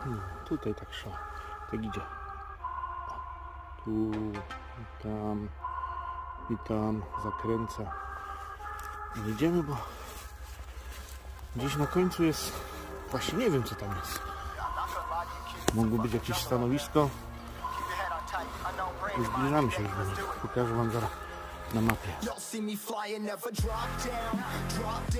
Hmm, tutaj tak szła. Tak idzie. Tu, i tam, i tam, zakręca. Jedziemy, bo gdzieś na końcu jest, właśnie nie wiem co tam jest. Mogło być jakieś stanowisko. I Zbliżamy się już do nich. Pokażę Wam zaraz na mapie.